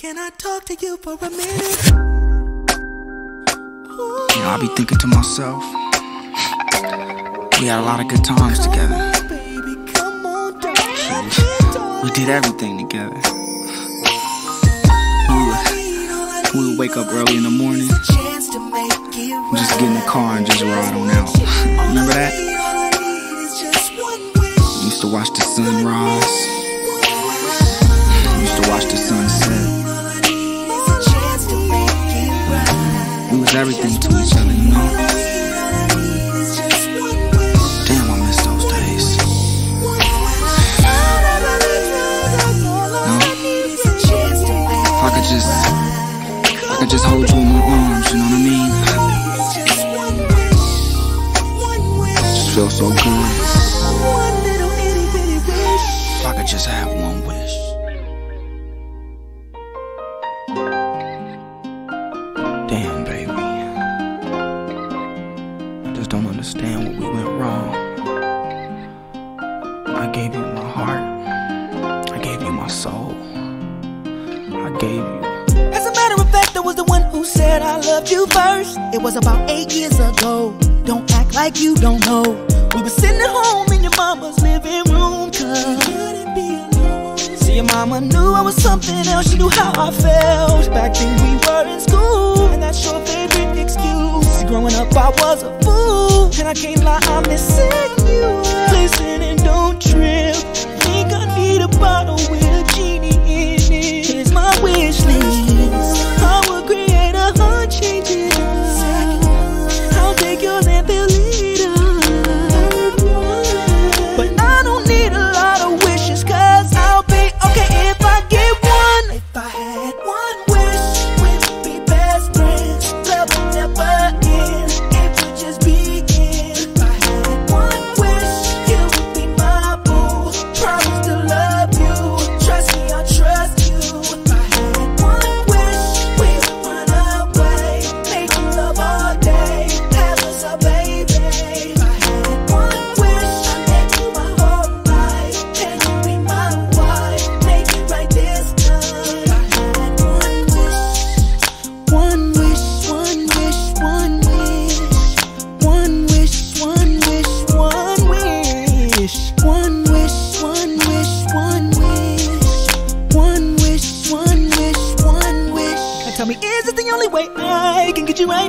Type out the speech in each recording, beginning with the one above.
Can I talk to you for a minute? You know, I be thinking to myself, we had a lot of good times together. Baby, come on, don't we did everything together. We would, we would wake up early in the morning, chance to make it just get in the car and just ride on out. Remember that? Used to watch the sun rise. Used to watch the sunset. We everything to each other, you know? I loved you first. It was about eight years ago. Don't act like you don't know. We were sitting at home in your mama's living room, cause couldn't be alone. See, your mama knew I was something else. She knew how I felt. Back then we were in school, and that's your favorite excuse. See, growing up, I was a fool, and I can't lie, I'm missing you. Listen and don't trip. Think I need a bottle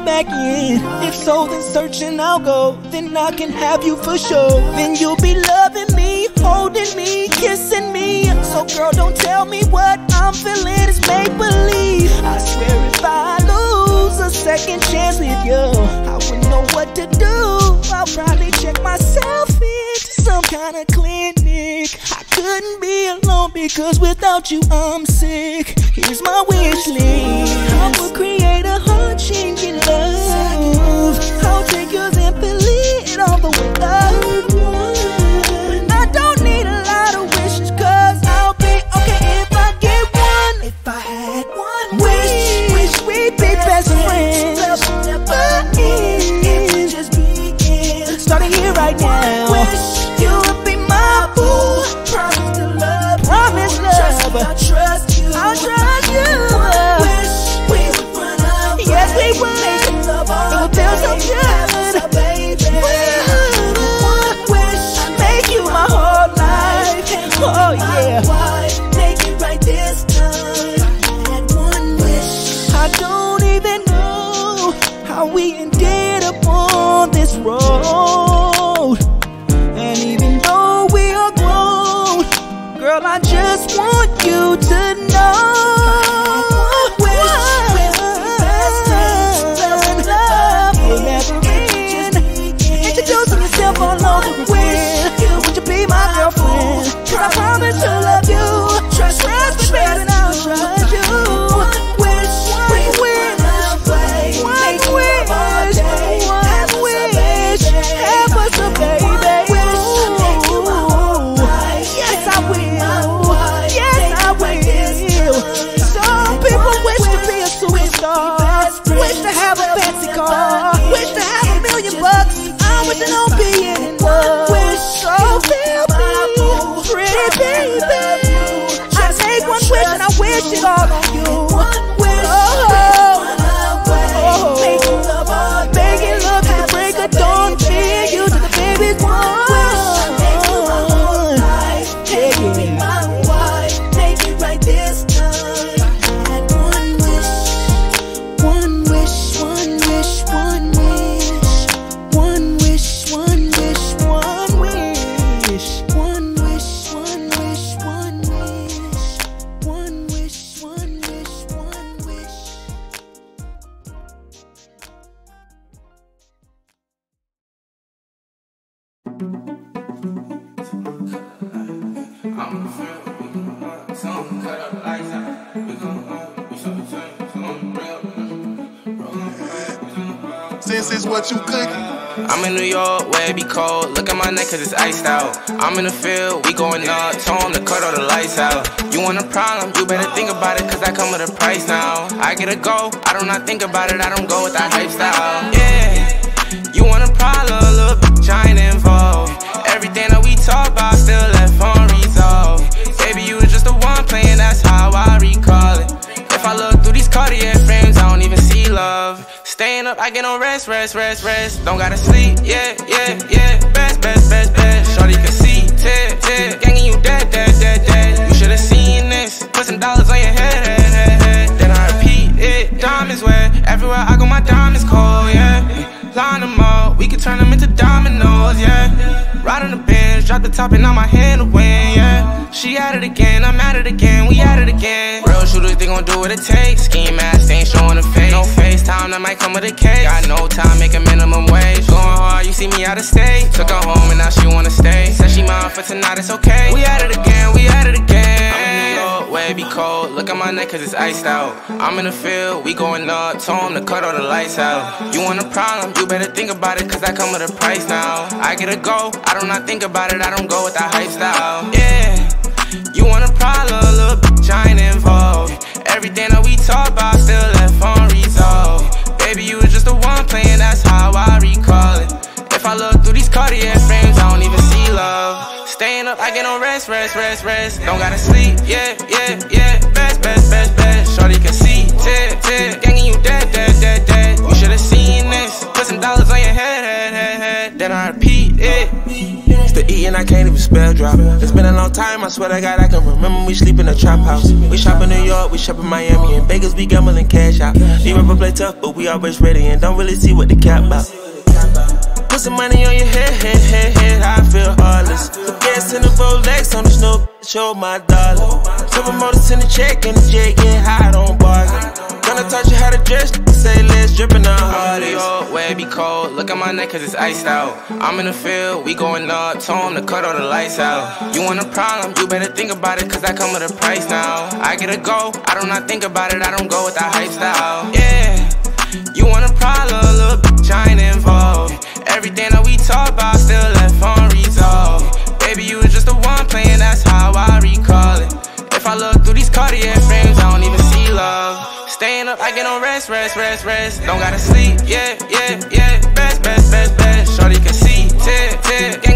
back in? If so, then searching I'll go. Then I can have you for sure. Then you'll be loving me, holding me, kissing me. So girl, don't tell me what I'm feeling is make believe. I swear if I lose a second chance with you, I wouldn't know what to do. I'll probably check myself into some kind of clinic. Couldn't be alone because without you I'm sick. Here's my wish list. I will create a heart changing love. I'll take 小七 What you. I'm in New York, where it be cold. Look at my neck, cause it's iced out. I'm in the field, we going up. Tone to cut all the lights out. You want a problem, you better think about it, cause I come with a price now. I get a go, I do not think about it, I don't go with that hype style. Yeah, you want a problem, I ain't involved. Everything that we talk about, still I get no rest, rest, rest, rest. Don't gotta sleep, yeah, yeah, yeah. Best, best, best, best. Shorty can see, tear, tear. Gangin' you dead, dead, dead, dead. You should've seen this. Put some dollars on your head, head, head, head. Then I repeat it. Diamonds wet. Everywhere I go, my diamonds cold, yeah. Line them up, we can turn them into dominoes, yeah. Ride on the bench, drop the top and on my hand to win, yeah. She at it again, I'm at it again, we at it again. Real shooters, they gon' do what it takes. Scheme ass, FaceTime, that might come with a case. Got no time, make a minimum wage. Going hard, you see me out of state. Took her home and now she wanna stay. Said she mine for tonight, it's okay. We at it again, we at it again. I'm in New York, it be cold. Look at my neck, cause it's iced out. I'm in the field, we going up. Told him to cut all the lights out. You want a problem, you better think about it, cause I come with a price now. I get a go, I do not think about it, I don't go with that hype style. Yeah. You want a problem, little bitch, I ain't involved. Everything that we talk about still left unresolved. Baby, you was just the one playing, that's how I recall it. If I look through these Cartier frames, I don't even see love. Staying up, I get no rest, rest, rest, rest. Don't gotta sleep, yeah, yeah, yeah. Best, best, best, best. Shorty can see, tear, tear. Gangin' you dead, dead, dead, dead. You should've seen this. Put some dollars on your head, head, head, head. Then I repeat. And I can't even spell drop. It's been a long time, I swear to God, I can remember we sleep in a trap house. We shop in New York, we shop in Miami, and Vegas, we gambling cash out. We ever play tough, but we always ready and don't really see what the cap about. Put some money on your head, head, head, head, I feel heartless. Put gas in the Rolex on the snow, show oh my dollar. Seven motors in the check and the jet, get high, don't bargain. Gonna teach you how to dress, say less, dripping New hardest. Where be cold. Look at my neck, cause it's iced out. I'm in the field, we going up. Told to cut all the lights out. You want a problem, you better think about it, cause I come with a price now. I get a go, I do not think about it, I don't go with that hype style. Yeah, you want a problem, little bitch, I ain't involved. Everything that we talk about rest, rest, rest, rest. Don't gotta sleep, yeah, yeah, yeah. Best, best, best, best. Shorty can see, tear, tear.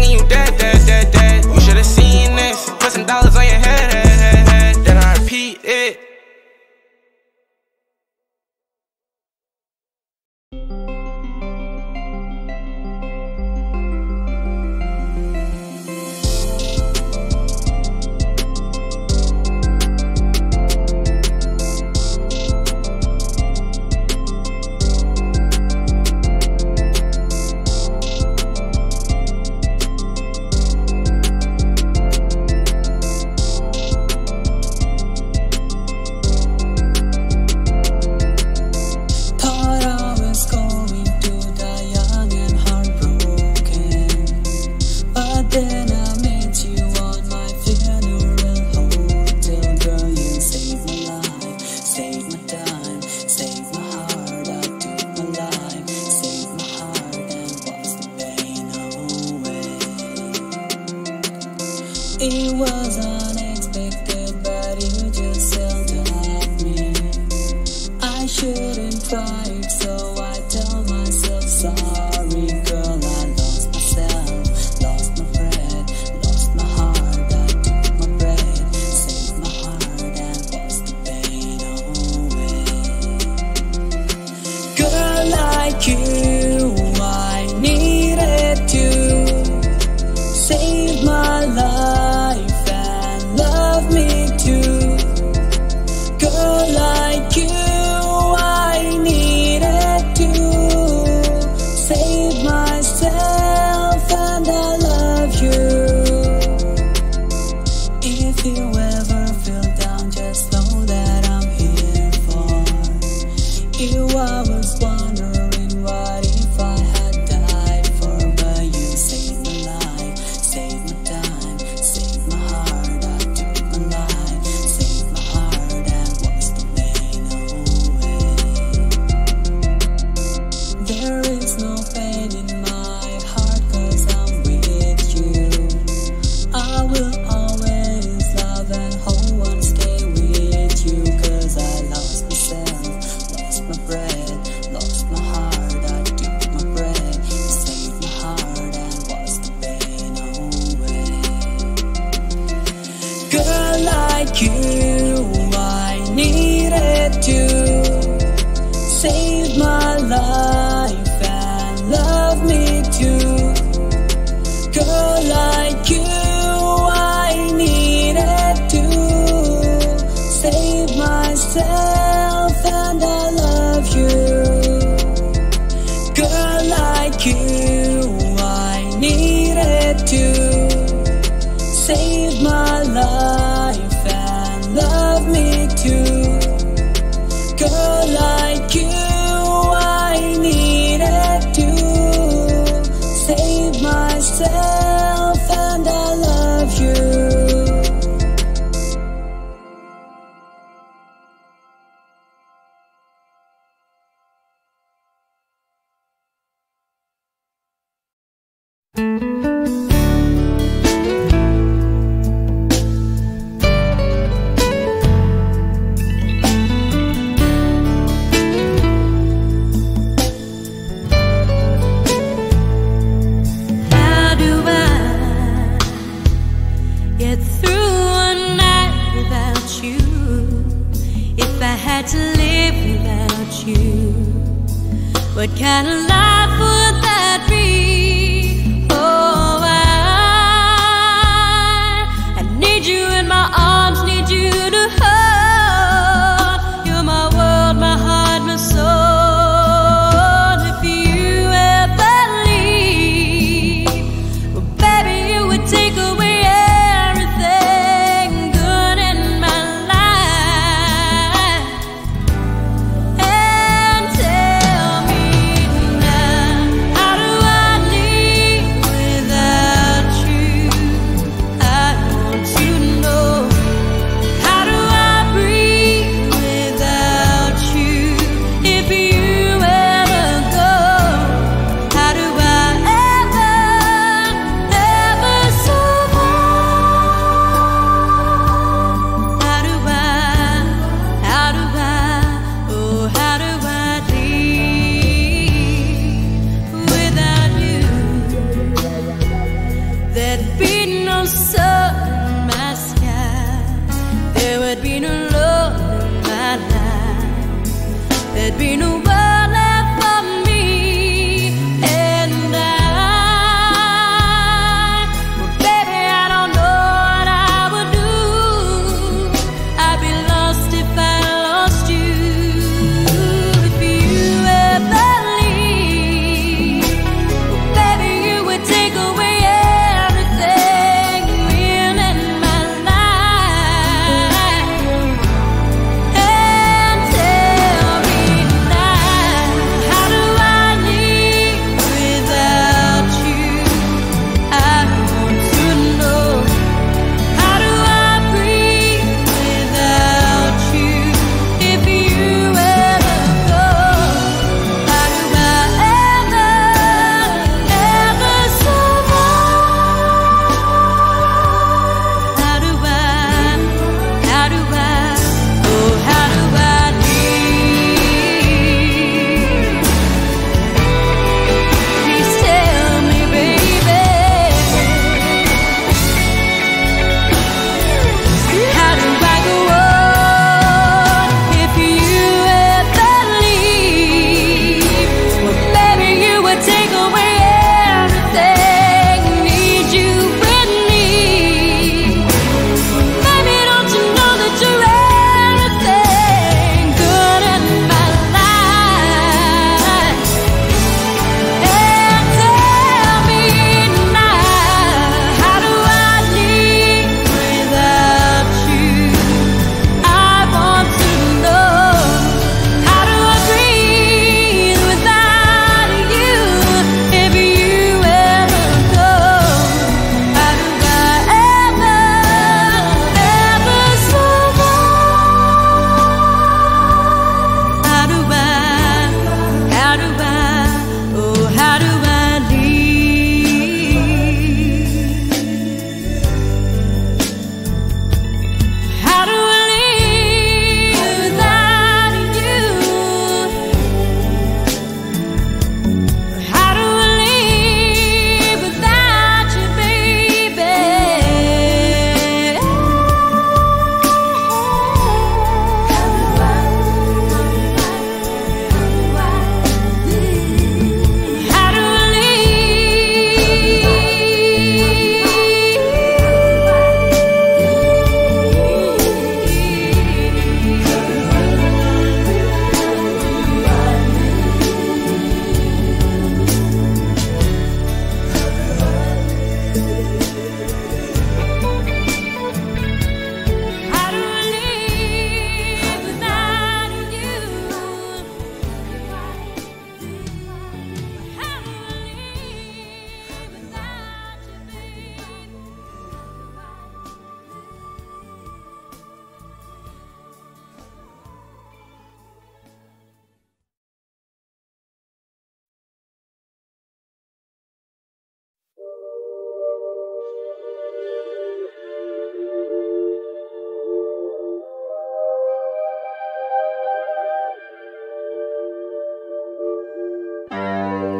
It was unexpected, but you just me. I shouldn't try myself and I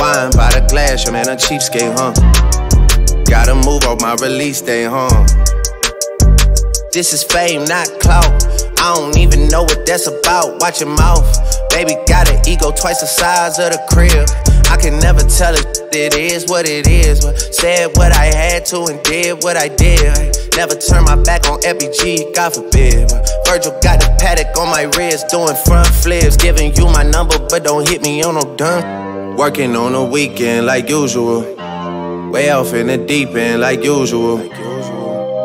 Wine by the glass, your man a cheapskate, huh? Gotta move on my release day, huh? This is fame, not clout. I don't even know what that's about. Watch your mouth. Baby got an ego twice the size of the crib. I can never tell it, it is what it is. But said what I had to and did what I did. Never turn my back on FBG, God forbid. Virgil got the Patek on my wrist, doing front flips. Giving you my number, but don't hit me on no done. Working on the weekend like usual. Way off in the deep end like usual.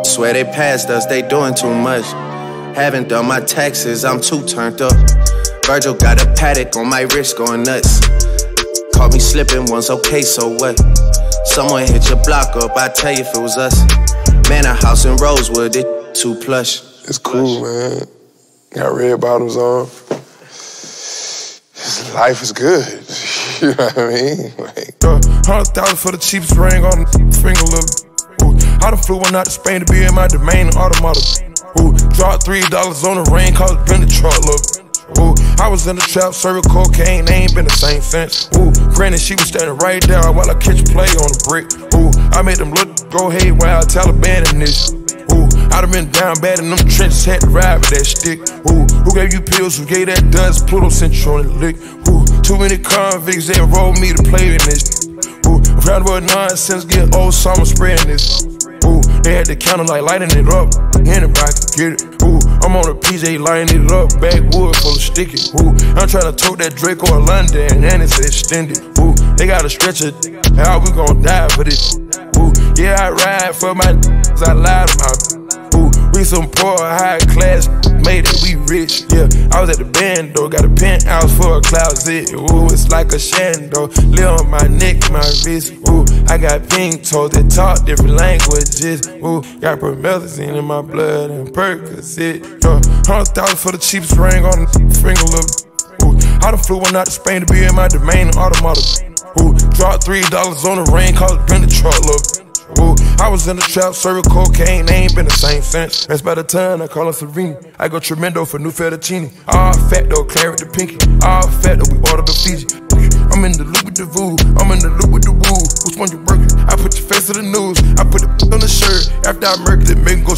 Swear they passed us, they doing too much. Haven't done my taxes, I'm too turned up. Virgil got a Patek on my wrist going nuts. Caught me slipping once, okay, so what? Someone hit your block up, I tell you if it was us. Man, a house in Rosewood, it too plush. It's cool, man. Got red bottoms on. Life is good. you know what I mean? Like, Hundred thousand for the cheapest ring on the finger, look. Ooh, I done flew one out to Spain to be in my domain automata. Ooh, dropped three dollars on the ring, cause it been the truck, look. Ooh, I was in the trap, serving cocaine, they ain't been the same since. Ooh, granted, she was standing right there while I catch play on the brick. Ooh, I made them look go haywire, Taliban in this. Ooh, I done been down bad in them trenches, had to ride with that stick. Ooh, who gave you pills? Who gave that dust? Pluto on the lick. Ooh, too many convicts that rolled me to play in this. Ooh, round about nonsense, get old summer spreading this. Ooh, they had the counter like lighting it up. Anybody can get it. Ooh, I'm on a PJ lighting it up. Backwood full of sticky. Ooh, I'm trying to tote that Drake or London and it's extended. Ooh, they got a stretcher. How we gon' die for this? Yeah, I ride for my I lied about Ooh, we some poor, high class, made it, we rich. Yeah, I was at the band though, got a penthouse for a closet. Ooh, it's like a shando. Live on my neck, my wrist. Ooh, I got pink toes that talk different languages. Ooh, got promethazine in my blood and Percocet. Yeah, hundred thousand for the cheapest ring on the finger, look. Ooh, I done flew one out to Spain to be in my domain automata. Ooh, dropped three dollars on the ring, cause it been the truck, look. I was in the trap, serving cocaine, they ain't been the same since. That's by the time I call her Serena. I go tremendo for new fettuccine. All fat though, claret the pinky. All fat though, we order the Fiji. I'm in the loop with the voo, I'm in the loop with the woo. Which one you working? I put your face to the news, I put the on the shirt. After I murked it, make go